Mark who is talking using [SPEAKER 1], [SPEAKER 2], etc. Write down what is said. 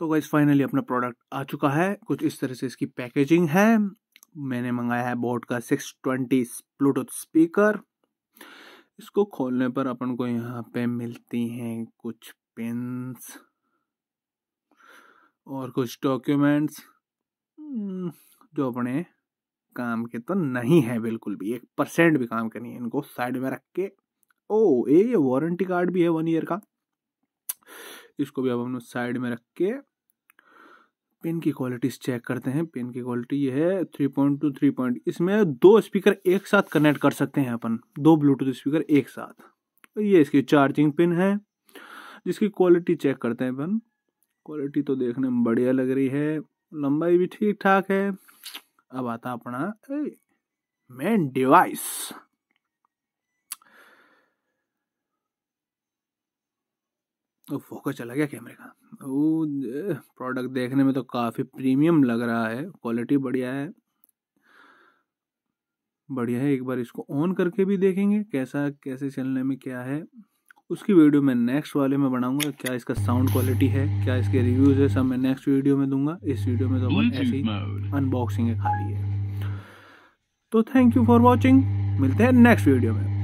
[SPEAKER 1] तो guys finally अपना product आ चुका है। कुछ इस तरह से इसकी पैकेजिंग है। मैंने मंगाया है बोट का 620 ब्लूटूथ स्पीकर। इसको खोलने पर अपन को यहाँ पे मिलती हैं कुछ पेन्स और कुछ डॉक्यूमेंट्स। हम्म, जो अपने काम के तो नहीं है बिल्कुल भी। एक परसेंट भी काम के नहीं है इनको साइड में रख के। ओ ये वारंटी कार्ड भी है वन ईयर का? इसको भी अब हम साइड में रख के पिन की क्वालिटी चेक करते हैं। पिन की क्वालिटी ये है three point two three point इसमें दो स्पीकर एक साथ कनेक्ट कर सकते हैं अपन। दो ब्लूटूथ स्पीकर एक साथ। ये इसकी चार्जिंग पिन है, जिसकी क्वालिटी चेक करते हैं अपन। क्वालिटी तो देखने में बढ़िया लग रही है। लंबाई भी ठीक ठाक है। अब आता अपना मेन डिवाइस फोकस चला गया कैमरे का। वो प्रोडक्ट देखने में तो काफ़ी प्रीमियम लग रहा है। क्वालिटी बढ़िया है। बढ़िया है एक बार इसको ऑन करके भी देखेंगे कैसा कैसे चलने में क्या है। उसकी वीडियो मैं नेक्स्ट वाले में बनाऊँगा क्या इसका साउंड क्वालिटी है क्या इसके रिव्यूज़ है सब मैं नेक्स्ट वीडियो में दूँगा। इस वीडियो में तो अपन ऐसी अनबॉक्सिंग है खाली है। तो थैंक यू फॉर वॉचिंग मिलते हैं नेक्स्ट वीडियो में।